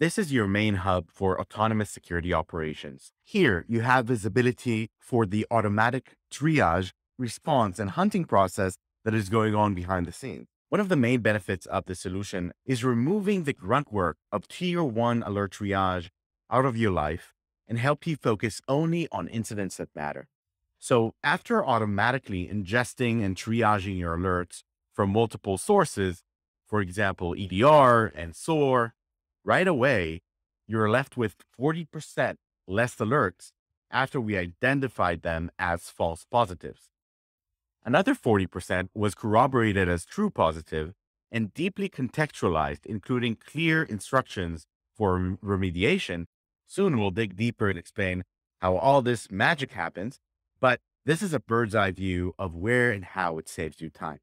This is your main hub for autonomous security operations. Here, you have visibility for the automatic triage, response, and hunting process that is going on behind the scenes. One of the main benefits of the solution is removing the grunt work of tier one alert triage out of your life and help you focus only on incidents that matter. So after automatically ingesting and triaging your alerts from multiple sources, for example, EDR and SOAR, right away, you're left with 40% less alerts after we identified them as false positives. Another 40% was corroborated as true positive and deeply contextualized, including clear instructions for remediation. Soon we'll dig deeper and explain how all this magic happens, but this is a bird's eye view of where and how it saves you time.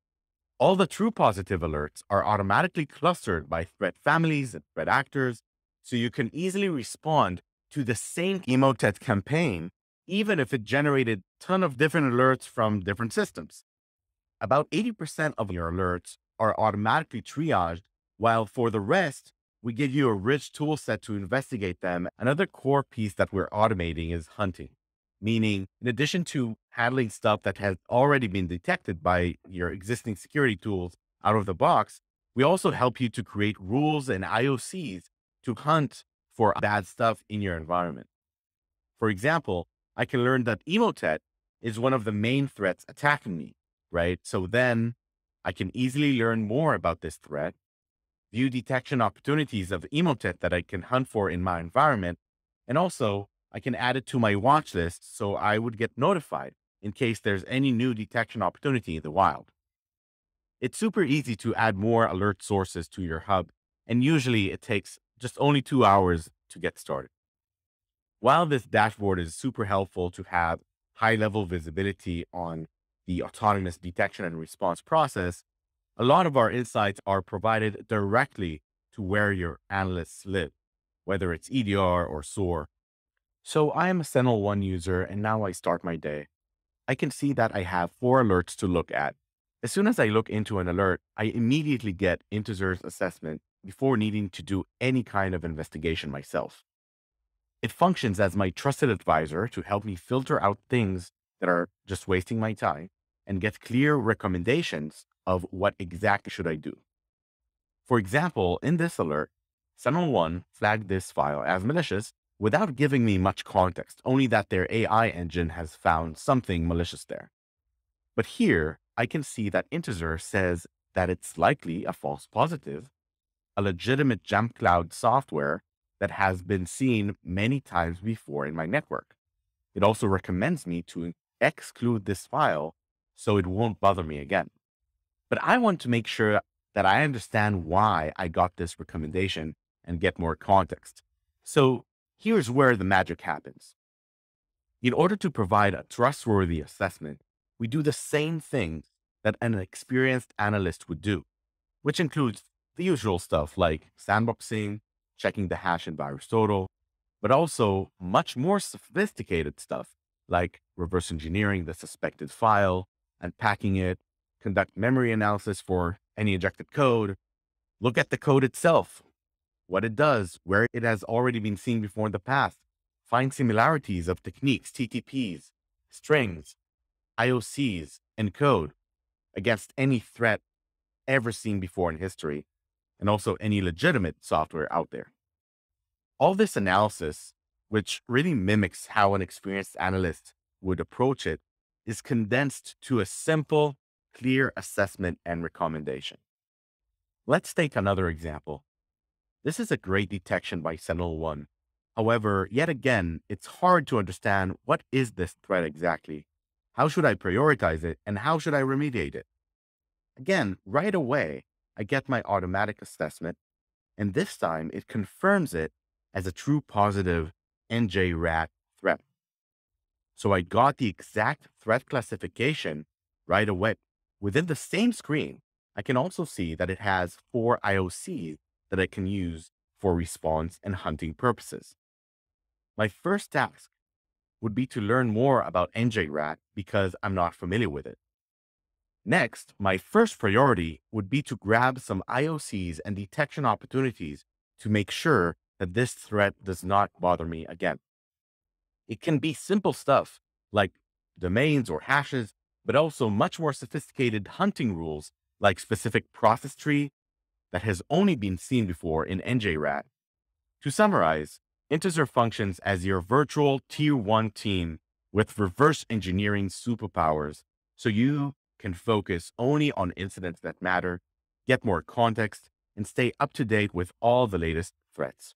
All the true positive alerts are automatically clustered by threat families and threat actors, so you can easily respond to the same Emotet campaign even if it generated ton of different alerts from different systems. About 80% of your alerts are automatically triaged, while for the rest, we give you a rich tool set to investigate them. Another core piece that we're automating is hunting, meaning in addition to handling stuff that has already been detected by your existing security tools out of the box, we also help you to create rules and IOCs to hunt for bad stuff in your environment. For example, I can learn that Emotet is one of the main threats attacking me, right? So then I can easily learn more about this threat, view detection opportunities of Emotet that I can hunt for in my environment, and also I can add it to my watch list so I would get notified in case there's any new detection opportunity in the wild. It's super easy to add more alert sources to your hub, and usually it takes just only two hours to get started. While this dashboard is super helpful to have high level visibility on the autonomous detection and response process, a lot of our insights are provided directly to where your analysts live, whether it's EDR or SOAR. So I am a SentinelOne user and now I start my day. I can see that I have four alerts to look at. As soon as I look into an alert, I immediately get Intezer's assessment before needing to do any kind of investigation myself. It functions as my trusted advisor to help me filter out things that are just wasting my time and get clear recommendations of what exactly should I do. For example, in this alert, SentinelOne flagged this file as malicious without giving me much context, only that their AI engine has found something malicious there. But here, I can see that Intezer says that it's likely a false positive, a legitimate Jamf Cloud software that has been seen many times before in my network. It also recommends me to exclude this file so it won't bother me again. But I want to make sure that I understand why I got this recommendation and get more context. So here's where the magic happens. In order to provide a trustworthy assessment, we do the same things that an experienced analyst would do, which includes the usual stuff like sandboxing, checking the hash in VirusTotal, but also much more sophisticated stuff like reverse engineering the suspected file, unpacking it, conduct memory analysis for any injected code, look at the code itself, what it does, where it has already been seen before in the past, find similarities of techniques, TTPs, strings, IOCs, and code against any threat ever seen before in history, and also any legitimate software out there. All this analysis, which really mimics how an experienced analyst would approach it, is condensed to a simple, clear assessment and recommendation. Let's take another example. This is a great detection by SentinelOne. However, yet again, it's hard to understand what is this threat exactly? How should I prioritize it? And how should I remediate it? Again, right away, I get my automatic assessment, and this time it confirms it as a true positive NJRAT threat. So I got the exact threat classification right away. Within the same screen, I can also see that it has four IOCs that I can use for response and hunting purposes. My first task would be to learn more about NJRAT because I'm not familiar with it. Next, my first priority would be to grab some IOCs and detection opportunities to make sure that this threat does not bother me again. It can be simple stuff like domains or hashes, but also much more sophisticated hunting rules like specific process tree that has only been seen before in NJRAT. To summarize, Intezer functions as your virtual tier one team with reverse engineering superpowers so you can focus only on incidents that matter, get more context, and stay up to date with all the latest threats.